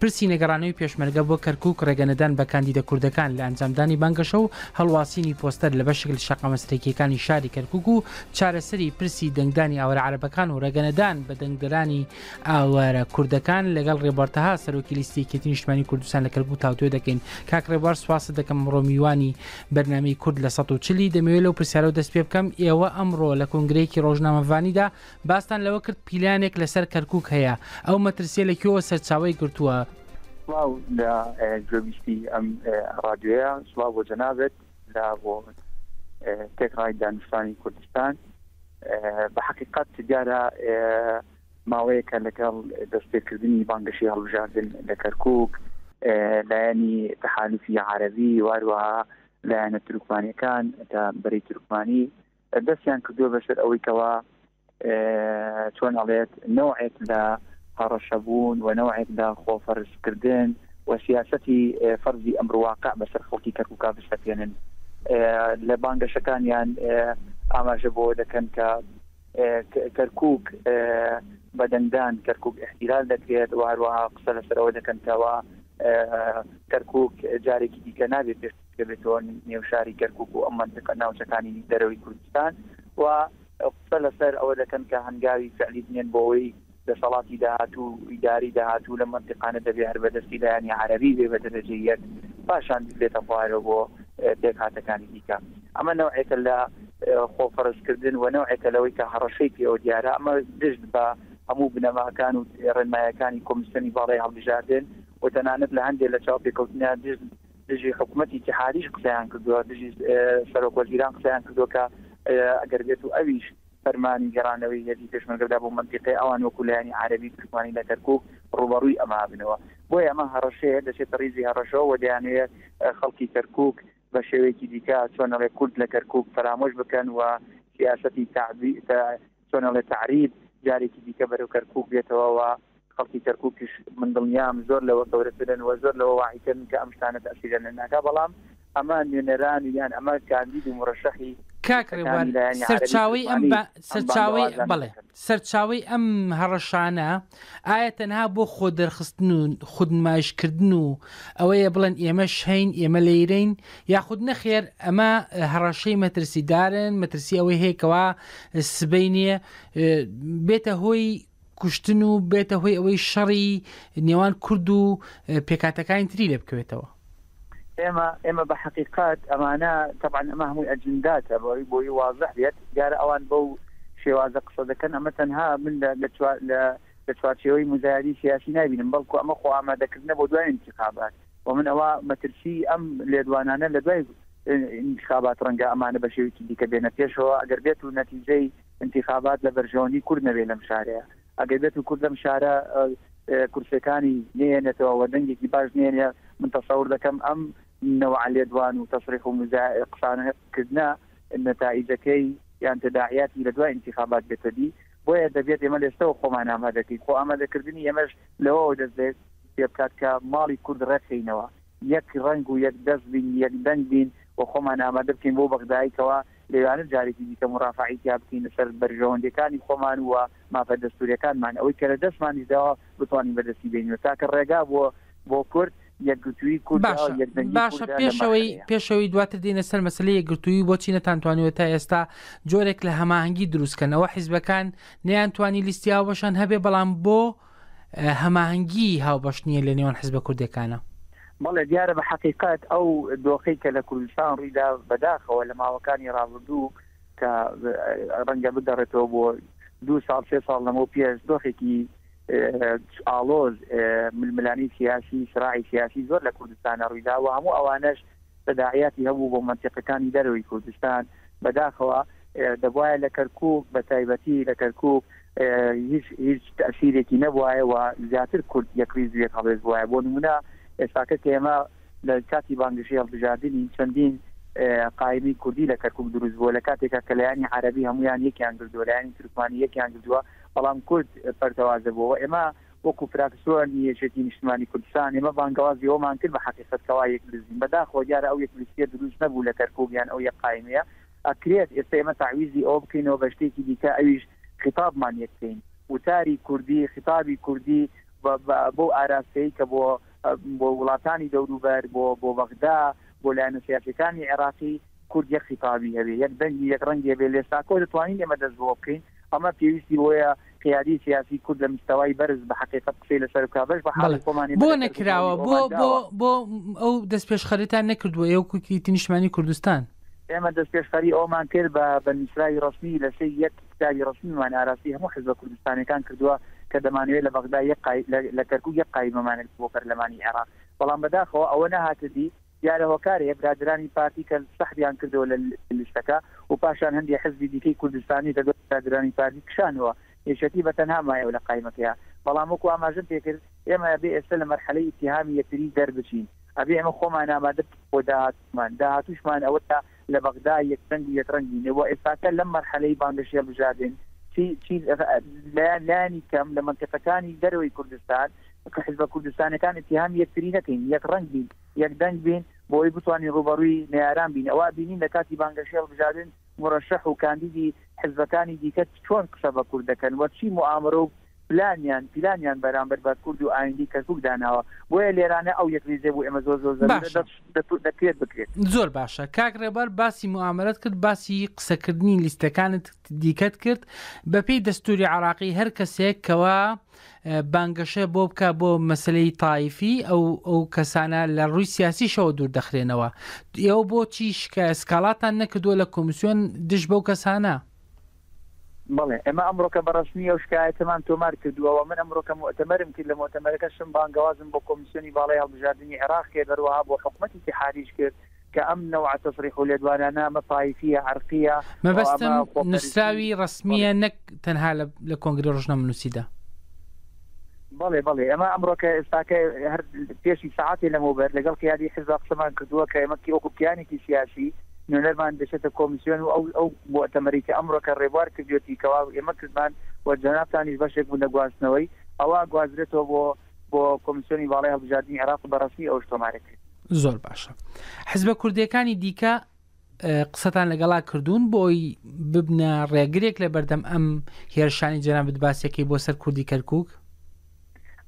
پرسی نەگەڕانەوەی پێشمەرگە بۆ کەرکووک، ڕێگەنەدان بە کاندیدە کوردەکان لە ئەنجامدانی بانگەشە و هەڵواسینی پۆستەر لە بەشێک لە شەقامە سەرەکییەکانی شاری کەرکووک و چارەسەری پرسی دەنگدانی ئاوارە عەرەبەکان و ڕێگەنەدان بە دەنگدەرانی ئاوارە کوردەکان لەگەڵ ڕێبوار تەها سەرۆکی لیستی یەکێتی نیشتمانی کوردستان لە کەرکووک تاوتوێ دەکەین. کاک ڕێبوار سوپاست دەکەم ئەمڕۆ میوانی بەرنامەی کورد لە سەد و چل ی، دەمەوێت لەو پرسیارەوە دەست پێ بکەم، ئێوە ئەمڕۆ لە کۆنگرەیەکی ڕۆژنامەڤانیدا باستان لەوە کرد پیلانێک لەسەر کەرکوک هەیە، ئەو مەترسیە لە کوێوە سەرچاوەی گرتووە؟ سڵاو لە گوێبیستی ئەم ڕادیۆیە، سڵاو بۆ جەنابت لە بۆ تێکڕای دانوستانی کوردستان. بە حەقیقەت دیارە ماوەیەکە لەگەڵ دەستپێکردنی بانگەشەی هەڵبژاردن لە کەرکوک، لایەنی تەحالوفی عەرەبی و هەروەها لایەنە تورکمانیەکان، بەرەی تورکمانی دەستیان کردووە بەسەر ئەوەی کەوا چۆن ئەڵێت نەوعێک لە هەڕەشەبوون و نەوعێک لە خۆفەرزکردن و سیاسەتی فەرزی ئەمرواقع بەسەر خەڵکی کەرکوکا بسەپێنن لە بانگەشەکانیان ئاماژە بۆ دەکەن کە کەرکک بەدەنگدان کەرکک احتیرال دەکرێت و هەروەها قسە لەسەرەوە دەکەن کەەوە کەرکک جارێکی دیکە نابێت پێش دەبێتەوە نێو شاری کەرکوک و ئەم مەنتقە ناوچەکانی دەرەوەی کوردستان و قسە لەسەر ئەوە دەکەن کە هەنگاوی فعلی بنێن بۆەوەی دەسەڵاتی داهاتوو و ئیدارەی داهاتوو لە مەنتقانە دەبێ هەر بەدەستی لایەنی عەرەبی بێ بە دەرەجەی یەک پاشان ببرێتە خوارەوە بۆ پێکهاتەکانی دیکە ئەمە نەوعێکە لە خۆفەرزکردن و نەوعێکە لەوەی کە هەڕەشەی پێوە دیارە ئەمە دژ بە هەموو بنەماکان و ڕێنمایەکانی کۆمیسیۆنی باڵای هەڵبژاردن و تەنانەت لە هەندێک لە چاوپێکەوتنیان دژ دژی حکومەتی ئیتیحادیش قسەیان کردووە، دژی سەرۆک وەزیران قسەیان کردووە کە ئەگەر بێت و ئەویش فەرمانی گەڕانەوەی هێزی پێشمەرگە بدا بۆ مەنتیقەی ئەوان وەکو لایەنی عارەبی تورکمانی لە کەرکوک ڕووبەڕووی ئەمە بنەوە بۆیە ئەمە هەڕەشەیە دەچێتە ڕیزی هەڕەشەوە وە دەیانەوێت خەڵکی کەرکوک بە شێوەیەکی دیکە چۆن ئەڵێ کورد لە کەرکوک فەرامۆش بکەن و سیاسەتی تەعبی تە چۆن ئەڵێ تەعریب جارێکی دیکە بەرەو کەرکوک بێتەوە و خەڵکی کەرکوکیش من دڵنیام زۆر لەوە گەورەترن و زۆر لەوە واعیترن کە ئەم شتانە تەئسیریان لێ ناکا بەڵام ئەمە نوێنەران یان ئەمە کاندید و مورەشەحی کاک ڕێبوار سەرچاوەی ئەم سەرچاوەی بەڵێ سەرچاوەی ئەم هەڕەشانە ئایا تەنها بۆ خۆ دەرخستن و خود نمایش کردن و ئەوەیە بڵێن ئێمەش هەین ئێمە لەیرەین یاخود نەخێر ئەمە هەڕەشەی مەترسی دارن مەترسی ئەوەی هەیەکەوە سبەی نییە بێتە هۆی کوشتن و بێتە هۆی ئەوەی شەڕی نێوان کورد و پێکاتەکانی تری لێ بکەوێتەوە ئێمە ئێمە بە حەقیقەت ئەمانە تەبان ئەمە هەمووی ئەجنداتە بەوەی بۆی وازح بێت دیارە ئەوان بەو شێوازە قسە دەکەن ئەمە تەنها من لە چوارچەوەی مزایری سیاسی نبینم بەڵکو ئەمە خۆ ئامادەکردنە بۆ دوای انتخابات و من ئەوە مەترسی ئەم لێدوانانە لە دوای انتخابات ڕەنگە ئەمانە بە شێوکی دیکە بێنە پێشەوە ئەگەر بێت و نەتیجەی انتخابات لە بەرژەوەندی کورد نەبێ لەم شارەیە ئەگەر بێتو کورد لەم شارە کورسیەکانی نەیەنێتەوە و دەنگێکی باش نەیەنێ من تەسەور دەکەم ئەم نەوعە لێدوان و تەسریح و قسانە کردنە نەتائیجەکەی یان تەداعیاتی لە دوای ئینتیخابات بێتە دی بۆیە دەبێت ئێمە لێستەوە خۆمان ئامادەکەین خۆ ئامادەکردنی ئێمەش لەوەوە دەست پێبکات کە ماڵی کورد ڕێکخەینەوە یەک ڕەنگ و یەک دەست بین یەک دەنگ بین و خۆمان ئامادە بکەین بۆ بەغدای کەوا دەیانت جارێکی دیکە مورافەعەی تیا بکەین لەسەر بەرژەوەندیەکانی خۆمان و مافە دەستوریەکانمان ئەوەی کە لە دەستمانیش داوە بتوانین بەدەستی بێنین و تاکە ڕێگا بۆ بۆ کورد یەکگرتووی کوردە و باشە یەکدەنگی باشە کوردە لەم پێشەوەی مەرحەلەیە. پێشەوەی دواتر دێینە سەر مەسەلەی یەکگرتووی بۆچی نەتانتوانیوە تا ئێستا جۆرێک لە هەماهەنگی دروست کەن ئەوە حیزبەکان نەیانتوانی لیستی هاوبەشان هەبێ بەڵام بۆ هەماهەنگی هاوبەش نییە لە نێوان حزبە کوردەکانا. بەڵێ دیارە بە حەقیقەت ئەو دۆخەی کە لە کوردستان ڕوویدا بەداخەوە لە ماوەکانی ڕابردوو کە ڕەنگە بگەڕێتەوە بۆ دوو ساڵ سێ ساڵ لەمەو پێش دۆخێکی ئاڵۆز ململانی سیاسی سراعی سیاسی زۆر لە کوردستانە ڕوویدا و هەموو ئەوانەش تەداعیاتی هەبوو بۆ مەنتیقەکانی دەرەوەی کوردستان، بەداخەوە دەبوایە لە کەرکووک بە تایبەتی لە کەرکووک هیچ هیچ تەئسیرێکی نەبوایە و زیاتر کورد یەکڕیز و یەکهەڵوێست بوایە بۆ نموونە ئێستاکە کە ئێمە لە کاتی بانگەشەی هەڵبژاردنین چەندین قایمی کوردی لە کەرکووک دروست بووە لە کاتێکا کە لایەنی عەرەبی هەموویان یەکیان گردووە لایەنی تورکمانی یەکیان گردووە بەڵام کورد پەرتەوازە بووە و ئێمە وەکو فراکسیۆنی یەکێتی نیشتمانی کوردستان ئێمە بانگەوازی ئەوەمان کرد بە حەقیقەت کەوا یەک دروست بین بەداخەوە دیارە ئەو یەک دروستیە دروست نەبوو لە کەرکوک یان ئەو یەک قایمەیە ئەکرێت ئێستا ئێمە تەعویزی ئەوە بکەینەوە بە شتێکی دیکە ئەویش خیتابمان یەک بکەین وتاری کوردی خیتابی کوردی بە بە بەو ئاراستەی کە بۆ بۆ وڵاتانی دەوروبەر بۆ بۆ بەغدا بۆ لایەنە سیاسیەکانی عێراقی کورد یەک خیتابی هەبێ، یەک دەنگی یەک ڕەنگی هەبێ، لێستاکۆ دەتوانین ئێمە دەست بەوە بکەین، ئەمە پێویستی بۆیە قیادی سیاسی کورد لە مستەوای بەرز بە حەقیقەت قسەی لەسەر بکا، بەش بە حاڵی بەڵێ خۆمانێ بۆ بەرە کەرکوک و نەکراوە؟ بۆ ئەومان بۆ داوە. بۆ ئەو دەست پێشخەریتان نەکردووە ئێوە کوکیتی نیشتمانی کوردستان؟ ئێمە دەست پێشخەری ئەومان کرد بە بە نوسراوی ڕەسمی لە سێ ی یەک کتابی ڕەسمیمان ئاراستەی هەموو حزبە کوردستانێکان کردووە کە دەمانەوێ لە بەغدا یەک قای لە کەرکوک یەک قایمەمانێت بۆ پەرلەمانی عێراق بەڵام بەداخەوە ئەوە نەهاتە دی. دیارە هۆکارێ برادەرانی پارتی کە سەحبیان کردەوە لە لیستەکە و پاشان هەندێ حزبی دیکەی کوردستانی لەگەڵ برادەرانی پارتی کشانەوە، یەکێتی بە تەنها مایەوە لە قایمەکەیا. بەڵام وەکو ئاماژەم پێ کرد ئێمە ئەبێ ئێستا لە مەرحەلەی ئیتیهامی یەکتری دەربچین. ئەبێ ئێمە خۆمان ئامادە بکەین بۆ داهاتوومان. داهاتووشمان ئەوەیە لە بەغدا یەک دەنگ و یەک ڕەنگ بین. ئێوە ئێستاکە لەم مەرحەلەی بانگەشەی هەڵبژاردن چی چی لە لایەنی کەم لە مەنتیقەکانی دەرەوەی کوردستان کە حزبە کوردستانیەکان ئیتیهامی یەکتری نەکەین، یەک ڕەنگ بین. یەک دەنگ بین بۆوەی بتوانین ڕووبەڕووی نەیاران بین ئەوا بینین لە کاتی بانگەشەی هەڵبژاردن مورەشەح و کاندیدی حزبەکانی دیکە چۆن قسە بە کورد دەکەن و چی موئامرە و پلانیان پیلانیان بەرامبەر بە کورد و ئایندەی کەرکوک داناوە بۆیە لێرانە ئەو یەک ریزیە بۆ ئێمە زۆر زۆر زەرورە باشە دەست دەکرێت بکرێت. زۆر باشە کاک ڕێبەر باسی موئامرەت کرد باسی قسەکردنی لیستەکانت دیکەت کرد بە پێی دەستوری عراقی هەر کەسێک کەوا بانگەشە بۆ بکە بۆ مەسلەی تایفی ئەو ئەو کەسانە لە ڕووی سیاسیشەوە دوور دەخرێنەوە ئێوە بۆچی شکە سکاڵاتان نەکردووە لە کۆمیسیۆن دژ بەو کەسانە بڵێ ئەمە ئەمڕۆکە بەڕسمی ئەو شکایەتەمان تۆمار کردووەوە من ئەمڕۆکە مۆتەمەرم کرد لە مۆتەمەرەکەشم بانگەوازم بۆ کۆمیسیۆنی باڵی هەڵبژاردننی عێراق کرد هەروەها بۆ حکومەتی تحاریش کرد کە ئەم نەوعە تەسڕیح و لێدوانانە ئەمە تایفییە، عەرقییە و ئەمە خۆپەرستی. مەبەستم نووسراوی ڕەسمییە نەک تەنها لە کۆنگرەی ڕۆژنامەنووسیدا. بەڵێ بەڵێ، ئێمە ئەمڕۆکە ئێستاکە هەر پێشی سەعاتێ لەمەوبەر لەگەڵ قیادەی حیزبا قسەمان کردووە کە ئێمە وەکو کیانێکی سیاسی نوێنەرمان دەچێتە کۆمیسیۆن و ئەو ئەو موئتەمەرەی کە ئەمڕۆکە ڕێبوار کردوویەتی کەوا ئێمە کردمان و جەنابتانیش بەشێک بوون لە گواستنەوەی ئەوا گوازرێتەوە بۆ بۆ کۆمیسیۆنی باڵای هەڵبژاردنی عێراق و بە ڕەسمی ئەوش تۆمارە کرد. زۆر باشە حزبە کوردیەکانی دیکە قسەتان لەگەڵا کردوون بۆی ببنە ڕێگرێک لە بەردەم ئەم هێرشانی جەنابەت باسیەکەی بۆ سەر کوردی کەرکک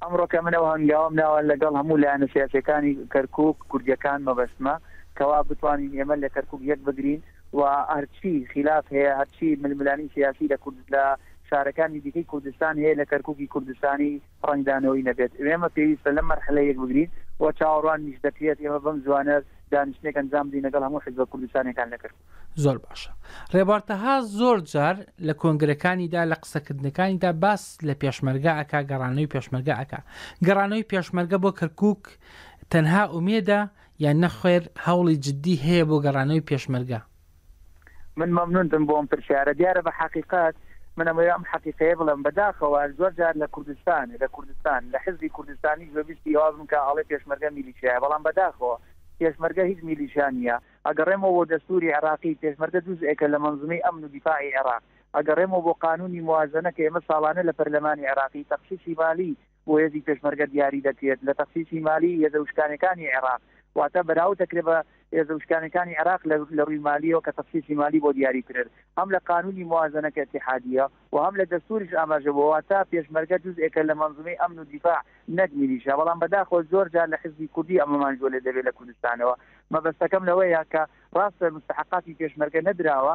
ئەمڕۆکە منەوە هەنگاوم ناوە لەگەڵ هەموو لایەنە سیاسەکانی کەرکک کوردیەکان مەبەستمە کەوا بتوانین ئێمە لە کەرکک یەک بگرین و هەرچی خلاف هەیە هەرچی ململانی سیاسی لە کورد لە شارەکانی دیکەی کوردستان هەیە لە کەرککی کوردستانی ڕەنگدانەوەی نەبێت، ئێمە پێویستە لەم مەرحەلە یەک بگرین و چاوەڕوانیش دەکرێت ئێمە بەم زووانە دانیشتنێک ئەنجام بدەین لەگەڵ هەموو حزبە کوردستانیەکان لە کەرکوک. زۆر باشە. ڕێبوار تەها زۆر جار لە کۆنگرەکانیدا لە قسەکردنەکانیدا باس لە پێشمەرگە ئەکا گەڕانەوەی پێشمەرگە ئەکا. گەڕانەوەی پێشمەرگە بۆ کەرکوک تەنها ئومێدە یان نەخوێر هەوڵی جدی هەیە بۆ گەڕانەوەی پێشمەرگە؟ من مەمنونتم بۆ ئەم پرسیارە دیارە بە حەقیقەت من ئەمەوێ ئەم حەقیقەیە بڵێم بەداخەوە زۆر جار لە کوردستان لە کوردستان لە حزبی کوردستانیش بە بیستی ئەوا بم کە ئاڵێ پێشمەرگە میلیشیایە بەڵام بەداخەوە پێشمەرگە هیچ میلیشیا نییە ئەگەڕێمەوە بۆ دەستوری عێراقی پێشمەرگە جوزئێکە لە مەنزومەی ئەمن و دیفاعی عێراق ئەگەڕێمەوە بۆ قانونی موازەنە کە ئێمە ساڵانە لە پەرلەمانی عێراقی تەخسیسی مالی بۆ هێزی پێشمەرگە دیاری دەکرێت لە تەخسیسی مالی هێزە وشکانیەکانی عێراق واتە بەراورد دەکرێت بە هێزە وشکانیەکانی عێراق لە رووی مالیەوە کە تەخسیسی مالی بۆ دیاری کرد هەم لە قانونی موازەنەت اتحادیە و هەم لە دەستوریش ئاماژە بووە واتە پێشمەرگە جزئێکە لە مەنزومەی ئەمن و دیفاع نەک میلیشیا بەڵام بەداخەوە زۆر جار لە حزبی کوردی ئەمەمان جۆلێ دەبێت لە کوردستانەوە مەبەستەکەم لەوەیە کە راستە مستەحەقاتی پێشمەرگە نەدراوە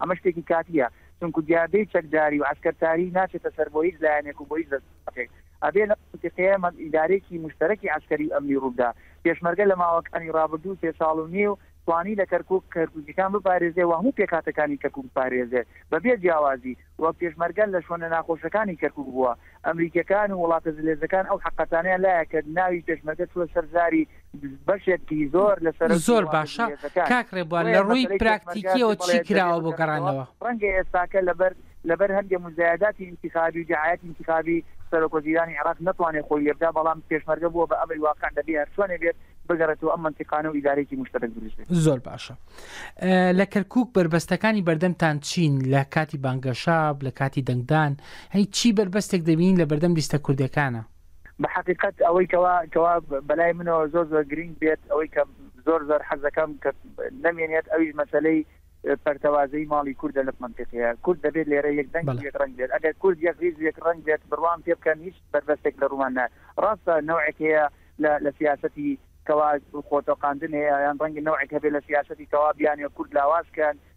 ئەمە شتێکی کاتییە، چونکوو دیاردەی چەکداری و عەسکەرتاری ناچێتە سەر بۆ هیچ لایەنێک و بۆ هیچ دەسەڵاتێک، ئەبێ لەم مەنتیقەیە مە ئیدارەیەکی موشتەرەکی عەسکەری و ئەمنی ڕوو بدا. پێشمەرگە لە ماوەکانی ڕابردوو سێ ساڵ و نیو توانی لە کەرکووک کەرکووکییەکان بپارێزێ و هەموو پێکهاتەکانی کەرکووک بپارێزێ بە بێ جیاوازی، وەک پێشمەرگە لە شوێنە ناخۆشەکانی کەرکووک بووە، ئەمریکیەکان و وڵاتە زلێزەکان ئەو حەقەتانەیان لایە کە ناوی چەشمەکە چووە سەر زاری بەشێکی زۆر لە سەرۆکی زۆر وڵاتە باشە زلێزەکان کاک ڕێبوار بۆیە لەڕووی مەسەلەی چەشمەرگە پراکتیکیەوە چی دەبێت کراوە بۆ بگەڕێنەوە؟ بگەڕێنەوە؟ ڕەنگە ئێستاکە لەبەر لەبەر هەندێ موزایەداتی ئینتیخابی و دەعایەتی ئینتیخابی سەرۆک وەزیرانی عێراق نەتوانێت خۆی لێ بدا بەڵام پێشمەرگە بووە بە ئەمری واقع دەبێ هەرچۆنێ بێت بگەڕێتەوە ئەم مەنتیقانە و ئیدارەیەکی موشتەرەک دروست بێت. زۆر باشە لە کەرکوک بەربەستەکانی بەردەمتان چین لە کاتی بانگەشە لە کاتی دەنگدان؟ هەی چی بەربەستێک دەبینین لە بەردەم لیستە کوردەکانا. بە حەقیقەت ئەوەی کەوا کەوا بەلای منەوە زۆر زۆر گرینگ بێت ئەوەی کە زۆر زۆر حەزەکەم کە نەمێنێت ئەویش مەسەلەی پەرتەوازەی ماڵی کوردە لەم مەنتیقەیە کورد دەبێت لێرە یەک دەنگ و یەک ڕەنگ بێت ئەگەر کورد یەک ڕیز و یەک ڕەنگ بێت بڕوام پێ بکەن هیچ بەربەستێک لە ڕوومان نایەت ڕاستە نەوعێک هەیە لە لە سیاسەتی کەوا خۆتۆقاندن هەیە یان ڕەنگی نەوعێک هەبێت لە سیاسەتی کەوا بیانوێ کورد لاواز کەن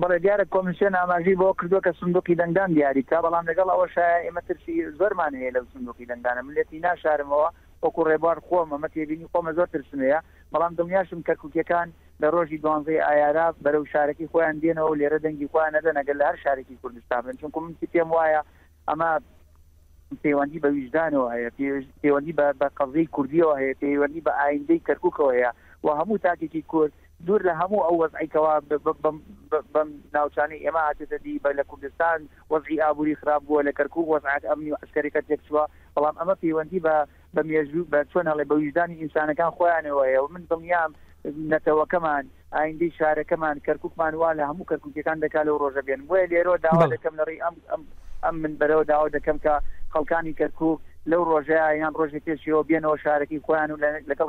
بەڵێ دیارە کۆمیسیۆن ئاماژەی بەوە کردووە کە سندوقی دەنگدان دیاری بکا، بەڵام لەگەڵ ئەوەشایە ئێمە ترسی زۆرمان هەیە لەو سندوقی دەنگدانە، من لێتی ناشارمەوە وەکو ڕێبوار خۆم، ئەمە تێبینی خۆمە زۆر ترسم هەیە، بەڵام دڵنیاشم کەرکوکیەکان لە ڕۆژی دوانزەی ئایارا بەرەو شارەکەی خۆیان دێنەوە و لێرە دەنگی خۆیان ئەدەن ئەگەر لە هەر شارێکی کوردستان بن، چونکو من پێم وایە ئەمە پەیوەندی بە ویژدانەوە هەیە، پەیوەندی بە قەزیەی کوردیەوە هەیە، پەیوەندی بە ئایندەی کەرکوکەوە هەیە و هەموو تاکێکی کورد، دوور لە هەموو ئەو وەزعەی کەوا بەم ناوچانەی ئێمە هاتێتە دی، بە لە کوردستان وەزعی ئابووری خراپ بووە، لە کەرکووک وەزعەت ئەمنی و عەسکەریەکە تێکچووە، بەڵام ئەمە پەیوەندی بە بە مێژوو بە چۆن ئەڵێ بە ویژدانی ئینسانەکان خۆیانەوە هەیە و من دڵنیام نەتەوەکەمان، ئایندەی شارەکەمان، کەرکووکمان وا لە هەموو کەرکووکیەکان دەکا لەو ڕۆژە بێن. بۆیە لێرەوە داوا بەڵێ. دەکەم لە ڕێی ئەم ئەم ئەم منبەرەوە داوا دەکەم کە خەڵکانی کەرکووک لەو ڕۆژەیە یان ڕۆژێ پێشیەوە بێنەوە شارەکەی خۆیان و لە لەگەڵ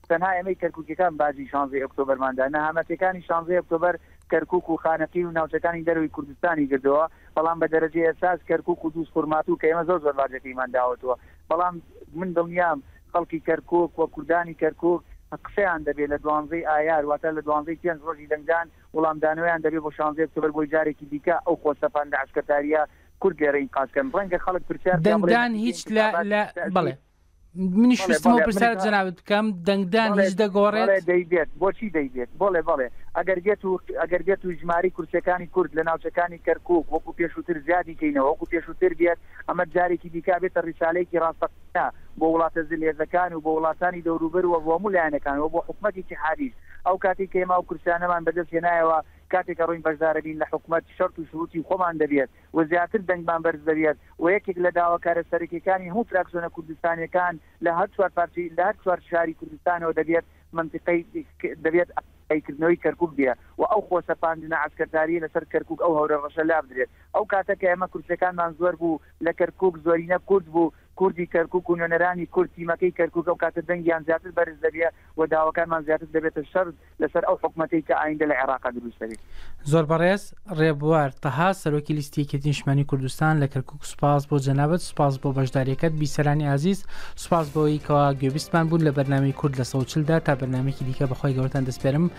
تەنها ئێمەی کەرکوکیەکان باجی شانزەی ئۆکتۆبەرمان دا، نەهامەتیەکانی شانزەی ئۆکتۆبەر کەرکوک و خانەقین و ناوچەکانی دەرەوەی کوردستانی گردەوە، بەڵام بە دەرەجەی ئەساس کەرکوک و دووز خورماتوو کە ئێمە زۆر زۆر باجەکەیمان داوەتەوە، بەڵام من دڵنیام خەڵکی کەرکوک و کوردانی کەرکوک قسەیان دەبێ لە دوانزەی ئایار واتە لە دوانزەی پێنج ڕۆژی دەنگدان وڵامدانەوەیان دەبێ بۆ شانزەی ئۆکتۆبەر بۆی جارێکی دیکە ئەو خۆ سەپاندە عەشکەتاریە کورد لێرە ئینقازکەن ڕەنگە خەڵک پرسیار بکا بڵێ نەتیجەی ئینتخابات تەئسیس منی شوستمەوە پرسیارت جەنابت بکەم دەنگدان هیچ دەگۆڕێت دەیبێت بۆچی دەیبێت بۆڵێ بەڵێ ئەگەر بێت و ئەگەر بێت و ژماری کورسەکانی کورد لە ناوچەکانی کەرکک وەکو پێشووتر زیادی کەینەوە وەکو پێشووتر بێت ئەمە جارێکی دیکا بێتە ڕیسالێکی ڕاستەقە بۆ وڵاتە زلێزەکان و بۆ وڵاتانی دەوروبەر وە بۆ مولایەنەکان و بۆ حکومەتێکی حالیش ئەو کاتی کەێما و کورسانەمان بەدەست هێنایەوە کاتێکە ڕووین بەشدارەبین لە حکومت شەرت و شروتی خۆمان دەبێت و زیاتر دەنگمان بەرز دەبێت و یەکێک لە داواکارە سەرەکیەکانی هەموو فراکسیۆنە کوردستانیەکان لە هەر چوار پارچەی لە هەر چوار شاری کوردستانەوە دەبێت مەنتیقەی دەبێت ئاسایی کردنەوەی کەرکوک بێ و ئەو خۆسەپاندنە عەسکەرتاریە لەسەر کەرکوک ئەو هەورە ڕەشە لابدرێت ئەو کاتە کە ئێمە کورسیەکانمان زۆر بوو لە کەرکوک زۆرینە کورد بوو کوردی کەرکوک و نوێنەرانی کورد تیمەکەی کەرکوک ئەو کاتە دەنگیان زیاتر بەرز دەبێ و داواکانمان زیاتر دەبێتە شەر لەسەر ئەو حکومەتەی کە ئایندە لە عێراقا دروست دەبێ. زۆر بەڕێز، ڕێبوار تەها، سەرۆکی لیستی یەکێتی نیشتمانی کوردستان لە کەرکوک سوپاس بۆ جەنابت، سوپاس بۆ بەشداریەکەت، بیسەرانی ئازیز سوپاس بەوەی کەوا گوێبیستمان بوون لە بەرنامەی کورد لە سەد و چل دا، تا بەرنامەیەکی دیکە بەخوای گەورەتان دەسپێرم.